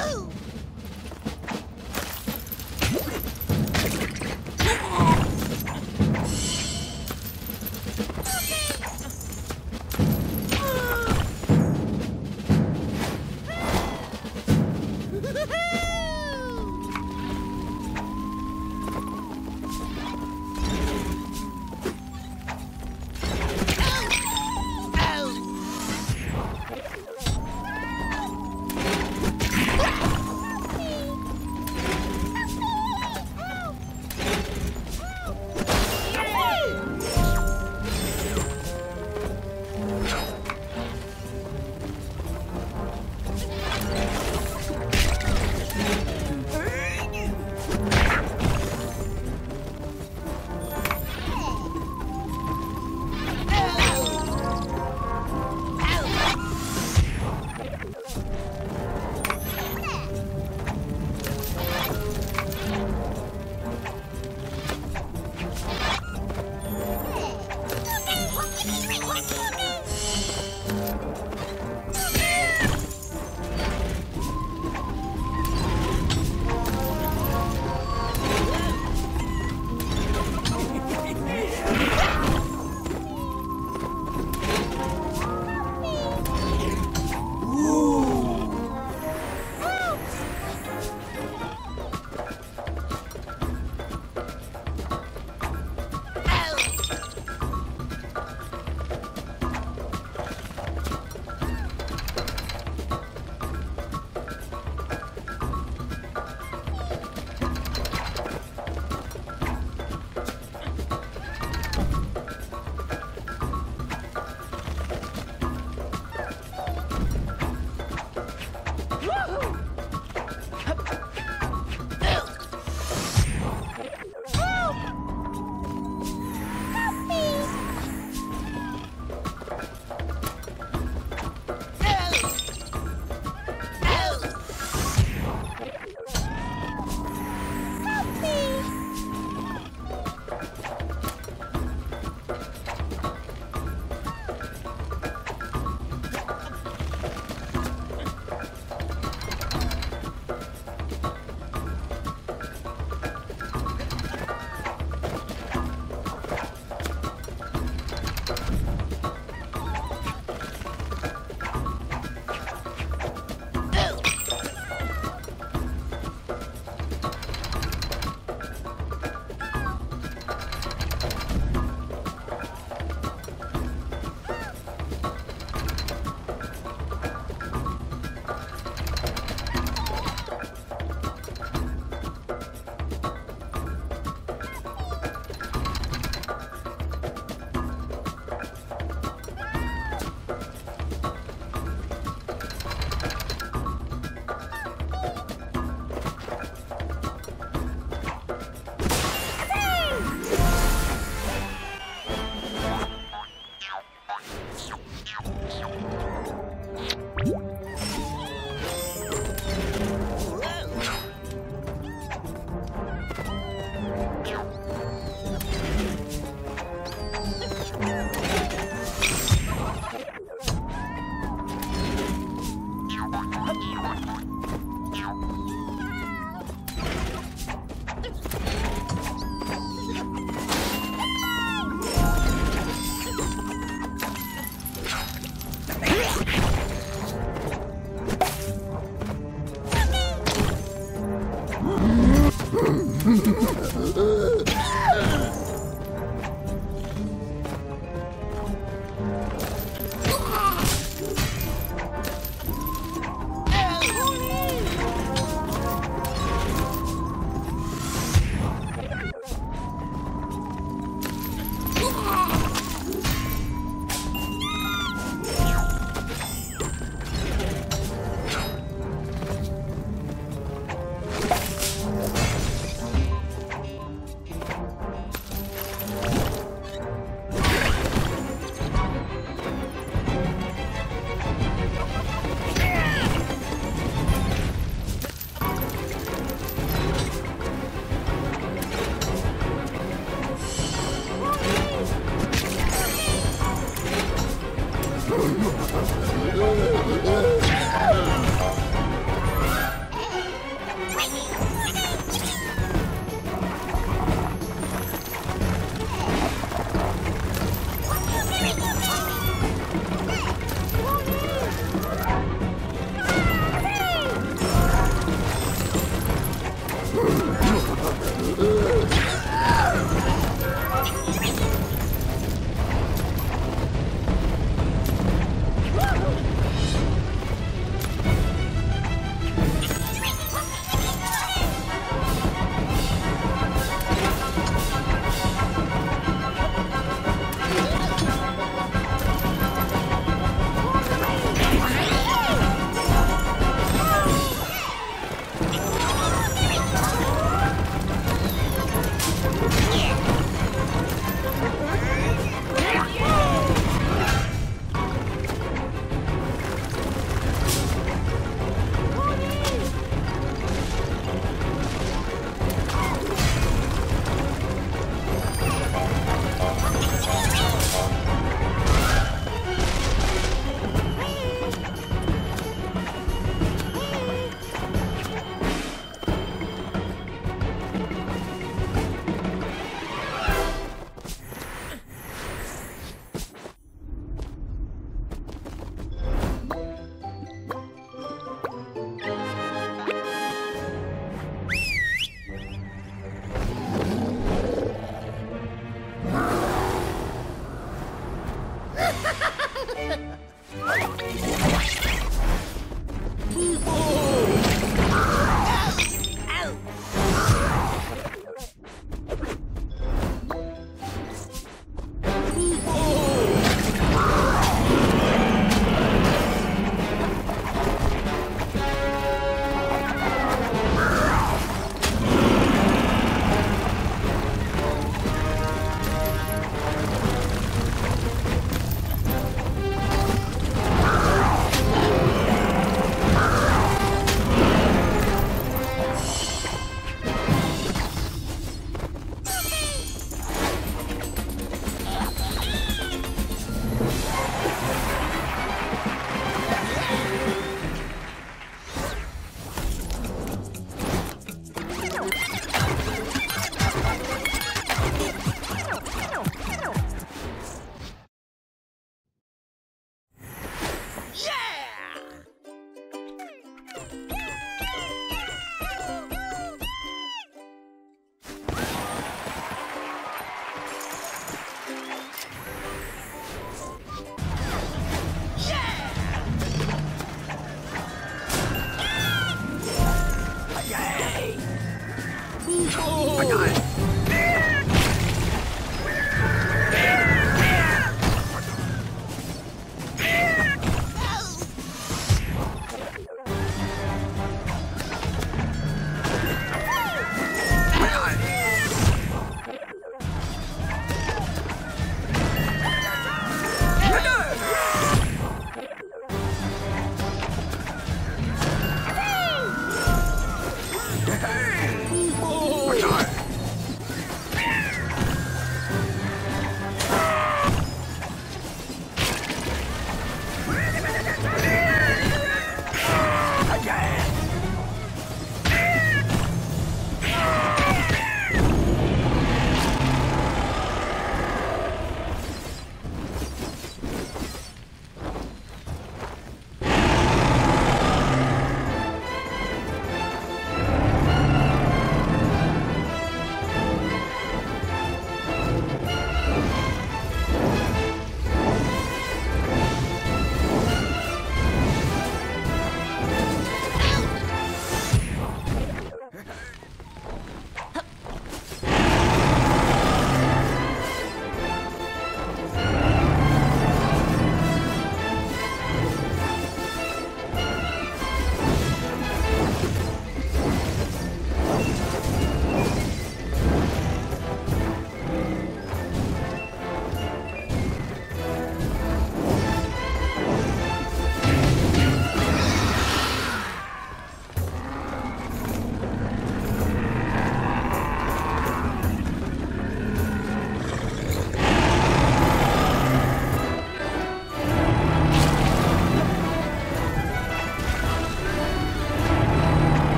Ooh. Ha ha ha!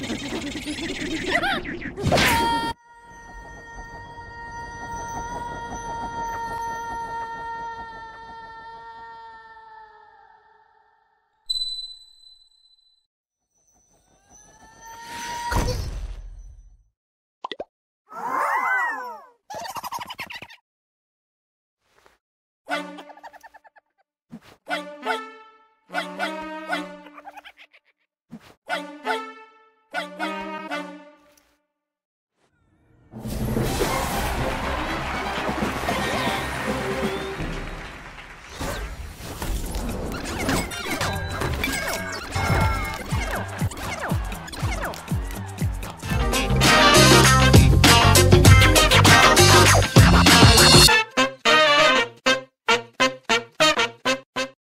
Ha ha ha ha ha ha!